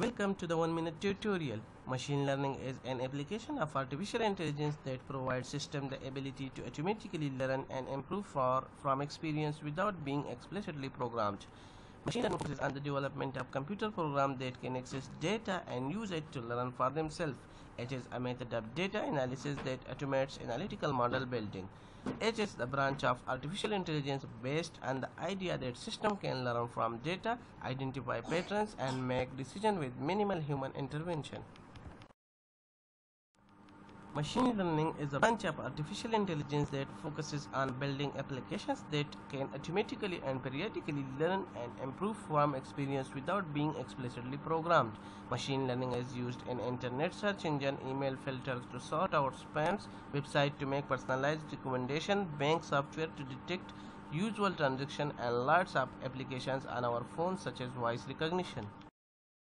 Welcome to the 1 minute tutorial. Machine learning is an application of artificial intelligence that provides system the ability to automatically learn and improve from experience without being explicitly programmed. Machine learning focuses on the development of computer programs that can access data and use it to learn for themselves. It is a method of data analysis that automates analytical model building. It is the branch of artificial intelligence based on the idea that system can learn from data, identify patterns and make decisions with minimal human intervention. Machine learning is a branch of artificial intelligence that focuses on building applications that can automatically and periodically learn and improve from experience without being explicitly programmed. Machine learning is used in internet search engine, email filters to sort out spams, website to make personalized recommendation, bank software to detect usual transaction and lots of applications on our phones such as voice recognition.